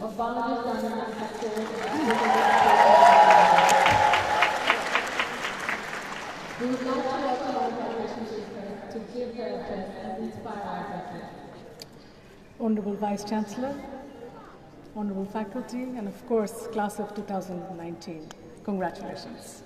of We would like to welcome our to give her address and inspire our. Honorable Vice Chancellor, honorable faculty, and of course, class of 2019. Congratulations.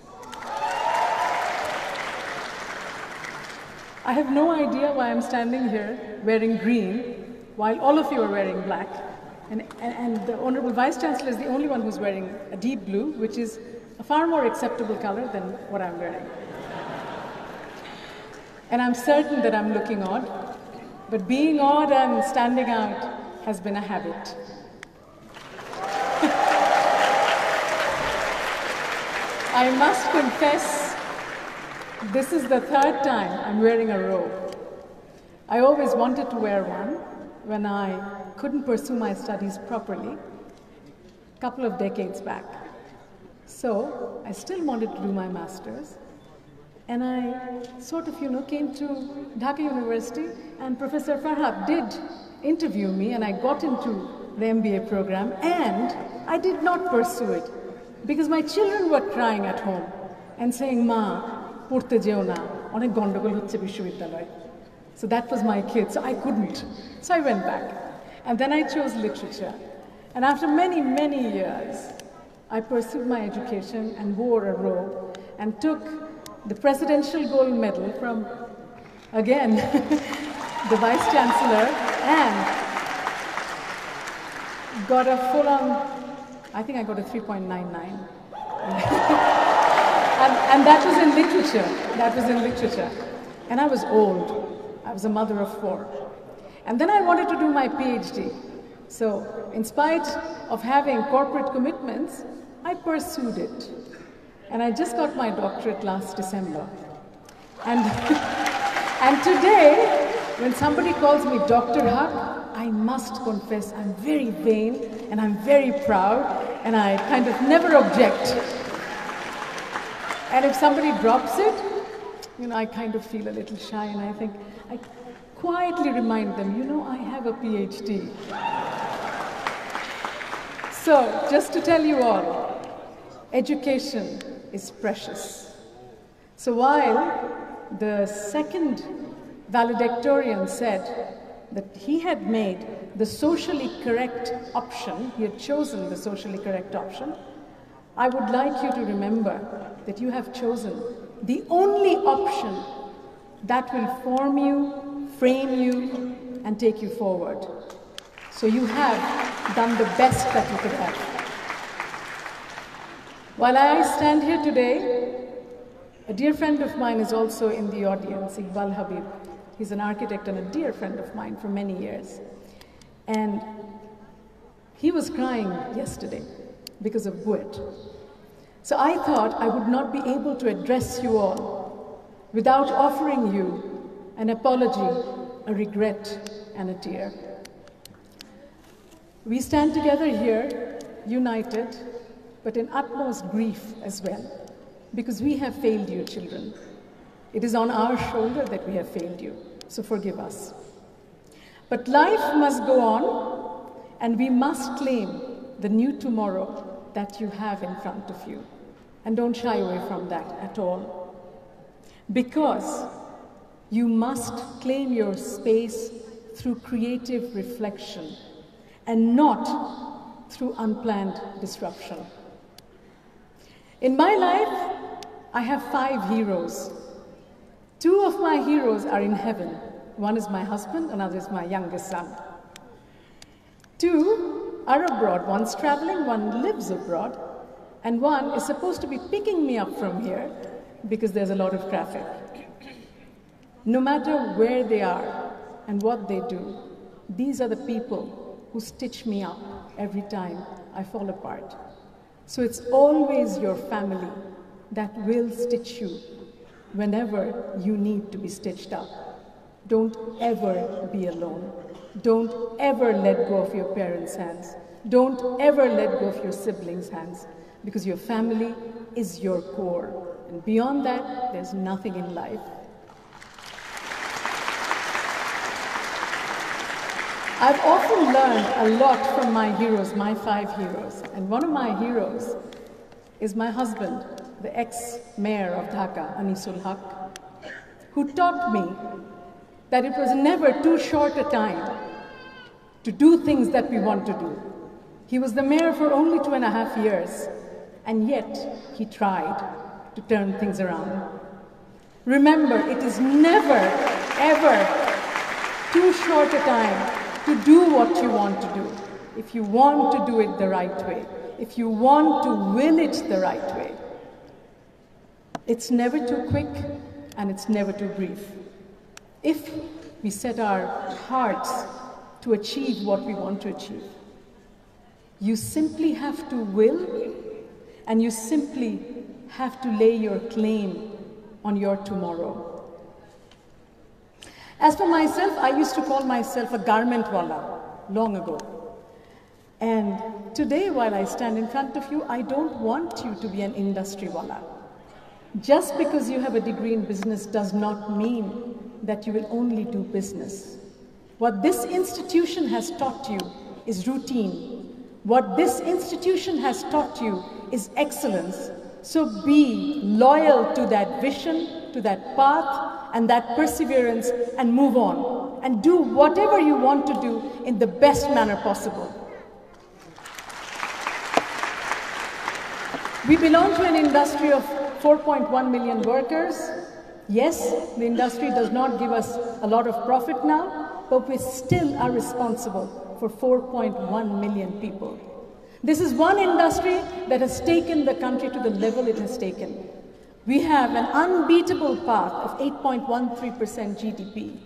I have no idea why I'm standing here wearing green while all of you are wearing black. And, and, and the Honorable Vice Chancellor is the only one who's wearing a deep blue, which is a far more acceptable color than what I'm wearing. And I'm certain that I'm looking odd, but being odd and standing out has been a habit. I must confess, this is the third time I'm wearing a robe. I always wanted to wear one when I couldn't pursue my studies properly, a couple of decades back. So I still wanted to do my master's, and I sort of, you know, came to Dhaka University, and Professor Farhab did interview me, and I got into the MBA program, and I did not pursue it because my children were crying at home and saying, মা পড়তে যেও না অনেক গন্ডগোল হচ্ছে বিশ্ববিদ্যালয় so that was my kid so i couldn't so i went back and then i chose literature and after many many years i pursued my education and wore a robe and took the presidential gold medal from again the vice chancellor and got a full on I think I got a 3.99. and, and that was in literature. That was in literature. And I was old. I was a mother of four. And then I wanted to do my PhD. So, in spite of having corporate commitments, I pursued it. And I just got my doctorate last December. And, and today, when somebody calls me Dr. Huq, I must confess I'm very vain and I'm very proud and I kind of never object. And if somebody drops it, you know, I kind of feel a little shy and I think, I quietly remind them, you know, I have a PhD. So, just to tell you all, education is precious. So while the second valedictorian said that he had made the socially correct option, he had chosen the socially correct option, I would like you to remember that you have chosen the only option that will form you, frame you, and take you forward. So you have done the best that you could have. While I stand here today, a dear friend of mine is also in the audience, Iqbal Habib. He's an architect and a dear friend of mine for many years. And he was crying yesterday because of BUET. So I thought I would not be able to address you all without offering you an apology, a regret, and a tear. We stand together here, united, but in utmost grief as well, because we have failed you, children. It is on our shoulder that we have failed you, so forgive us. But life must go on, and we must claim the new tomorrow that you have in front of you. And don't shy away from that at all. Because you must claim your space through creative reflection and not through unplanned disruption. In my life, I have five heroes. Two of my heroes are in heaven. One is my husband, another is my youngest son. Two are abroad. One's traveling, one lives abroad, and one is supposed to be picking me up from here because there's a lot of traffic. No matter where they are and what they do, these are the people who stitch me up every time I fall apart. So it's always your family that will stitch you whenever you need to be stitched up. Don't ever be alone. Don't ever let go of your parents' hands. Don't ever let go of your siblings' hands because your family is your core. And beyond that, there's nothing in life. I've often learned a lot from my heroes, my five heroes. And one of my heroes is my husband, the ex mayor of Dhaka, Annisul Huq, who taught me that it was never too short a time to do things that we want to do. He was the mayor for only two and a half years, and yet he tried to turn things around. Remember, it is never, ever too short a time to do what you want to do. If you want to do it the right way, if you want to will it the right way, it's never too quick and it's never too brief. If we set our hearts to achieve what we want to achieve, you simply have to will and you simply have to lay your claim on your tomorrow. As for myself, I used to call myself a garment wala long ago. And today, while I stand in front of you, I don't want you to be an industry wala. Just because you have a degree in business does not mean that you will only do business. What this institution has taught you is routine. What this institution has taught you is excellence. So be loyal to that vision, to that path, and that perseverance and move on and do whatever you want to do in the best manner possible. We belong to an industry of 4.1 million workers. Yes, the industry does not give us a lot of profit now, but we still are responsible for 4.1 million people. This is one industry that has taken the country to the level it has taken. We have an unbeatable path of 8.13% GDP.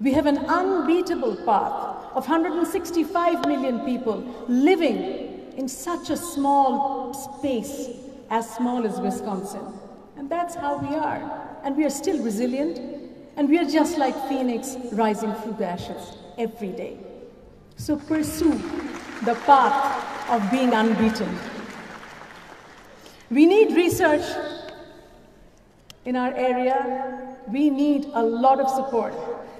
We have an unbeatable path of 165 million people living in such a small space, as small as Wisconsin. And that's how we are. And we are still resilient, and we are just like Phoenix rising through the ashes every day. So pursue the path of being unbeaten. We need research in our area, we need a lot of support.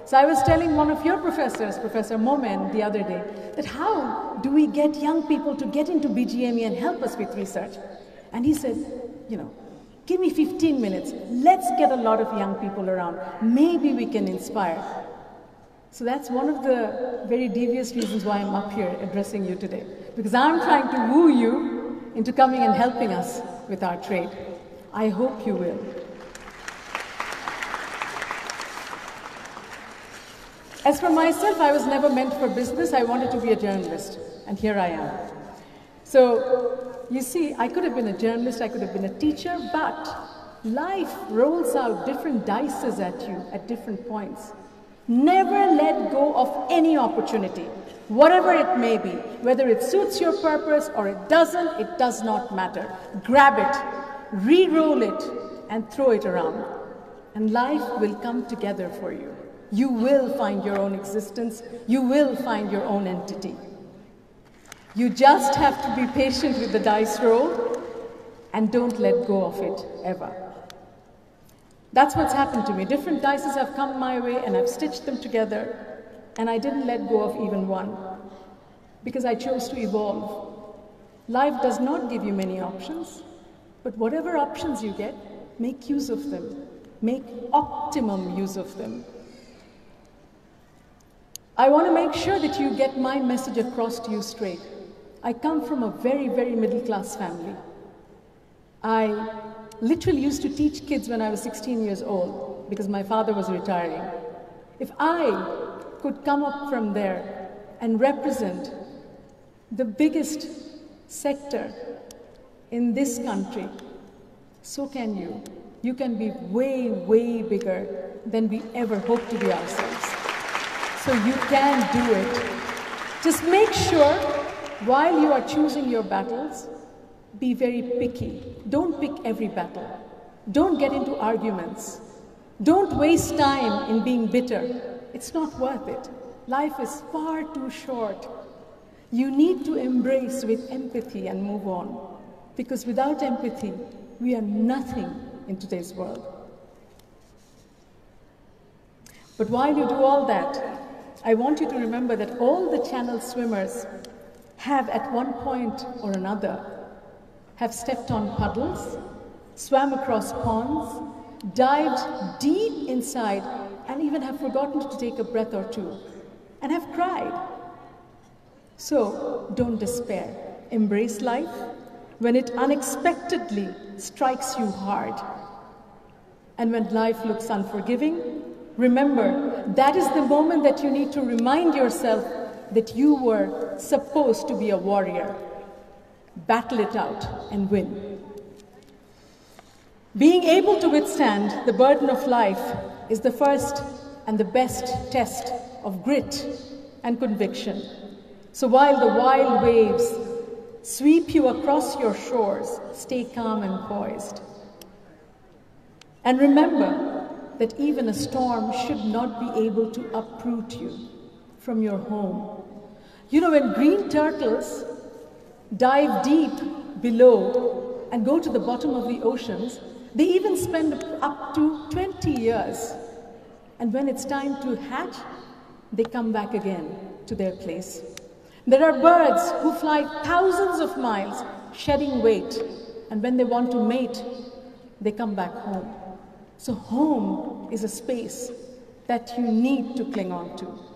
So I was telling one of your professors, Professor Momen, the other day, that how do we get young people to get into BGME and help us with research? And he said, you know, give me 15 minutes. Let's get a lot of young people around. Maybe we can inspire. So that's one of the very devious reasons why I'm up here addressing you today. Because I'm trying to woo you into coming and helping us with our trade. I hope you will. As for myself, I was never meant for business. I wanted to be a journalist, and here I am. So, you see, I could have been a journalist, I could have been a teacher, but life rolls out different dices at you at different points. Never let go of any opportunity, whatever it may be. Whether it suits your purpose or it doesn't, it does not matter. Grab it, re roll it, and throw it around. And life will come together for you. You will find your own existence. You will find your own entity. You just have to be patient with the dice roll and don't let go of it ever. That's what's happened to me. Different dices have come my way and I've stitched them together and I didn't let go of even one because I chose to evolve. Life does not give you many options, but whatever options you get, make use of them. Make optimum use of them. I want to make sure that you get my message across to you straight. I come from a very, very middle class family. I literally used to teach kids when I was 16 years old because my father was retiring. If I could come up from there and represent the biggest sector in this country, so can you. You can be way, way bigger than we ever hope to be ourselves. So you can do it. Just make sure while you are choosing your battles, be very picky. Don't pick every battle. Don't get into arguments. Don't waste time in being bitter. It's not worth it. Life is far too short. You need to embrace with empathy and move on. Because without empathy, we are nothing in today's world. But while you do all that, I want you to remember that all the channel swimmers have at one point or another have stepped on puddles, swam across ponds, dived deep inside and even have forgotten to take a breath or two and have cried. So don't despair. Embrace life when it unexpectedly strikes you hard. And when life looks unforgiving, remember that is the moment that you need to remind yourself that you were supposed to be a warrior. Battle it out and win. Being able to withstand the burden of life is the first and the best test of grit and conviction. So while the wild waves sweep you across your shores, stay calm and poised. And remember that even a storm should not be able to uproot you from your home. You know, when green turtles dive deep below and go to the bottom of the oceans, they even spend up to 20 years. And when it's time to hatch, they come back again to their place. There are birds who fly thousands of miles, shedding weight, and when they want to mate, they come back home. So, home is a space that you need to cling on to.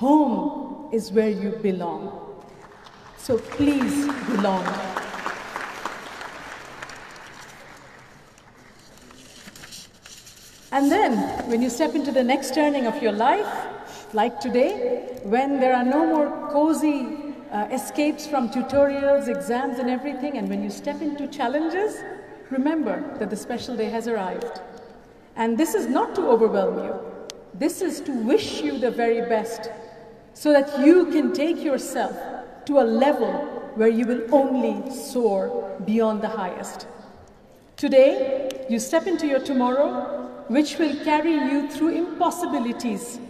Home is where you belong. So, please belong. And then, when you step into the next turning of your life, like today, when there are no more cozy uh, escapes from tutorials, exams, and everything, and when you step into challenges, remember that the special day has arrived. And this is not to overwhelm you, this is to wish you the very best so that you can take yourself to a level where you will only soar beyond the highest. Today, you step into your tomorrow which will carry you through impossibilities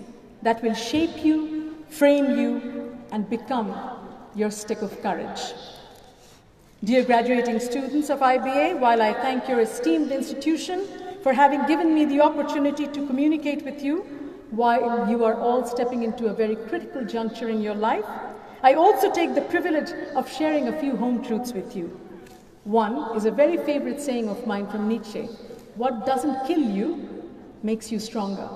that will shape you, frame you, and become your stick of courage. Dear graduating students of IBA, while I thank your esteemed institution for having given me the opportunity to communicate with you while you are all stepping into a very critical juncture in your life, I also take the privilege of sharing a few home truths with you. One is a very favorite saying of mine from Nietzsche what doesn't kill you makes you stronger.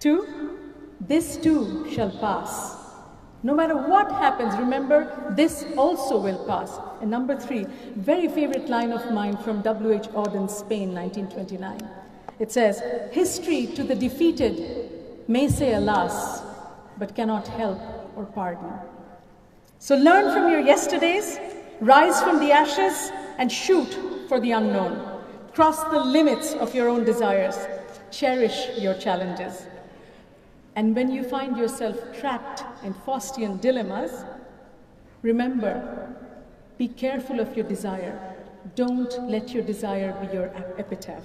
Two, this too shall pass. No matter what happens, remember, this also will pass. And number three, very favorite line of mine from W.H. Auden, Spain, 1929. It says, History to the defeated may say alas, but cannot help or pardon. So learn from your yesterdays, rise from the ashes, and shoot for the unknown. Cross the limits of your own desires. Cherish your challenges. And when you find yourself trapped in Faustian dilemmas, remember, be careful of your desire. Don't let your desire be your epitaph.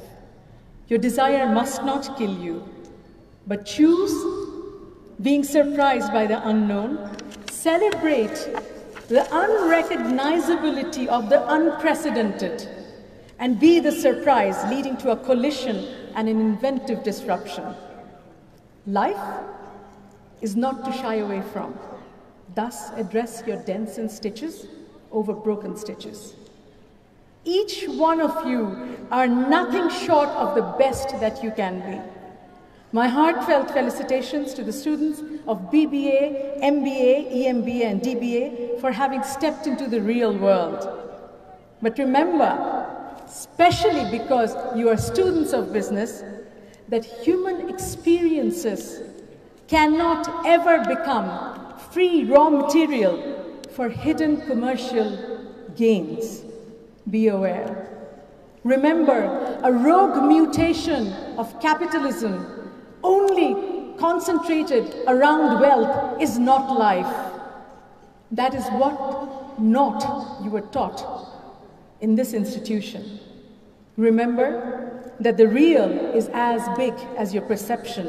Your desire must not kill you, but choose being surprised by the unknown. Celebrate the unrecognizability of the unprecedented and be the surprise leading to a collision and an inventive disruption. Life is not to shy away from. Thus, address your dents and stitches over broken stitches. Each one of you are nothing short of the best that you can be. My heartfelt felicitations to the students of BBA, MBA, EMBA, and DBA for having stepped into the real world. But remember, especially because you are students of business, that human experiences cannot ever become free raw material for hidden commercial gains. Be aware. Remember, a rogue mutation of capitalism only concentrated around wealth is not life. That is what not you were taught in this institution. Remember that the real is as big as your perception,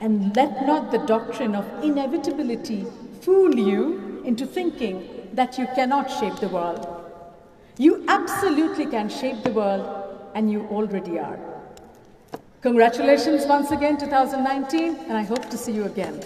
and let not the doctrine of inevitability fool you into thinking that you cannot shape the world. You absolutely can shape the world, and you already are. Congratulations once again, 2019, and I hope to see you again.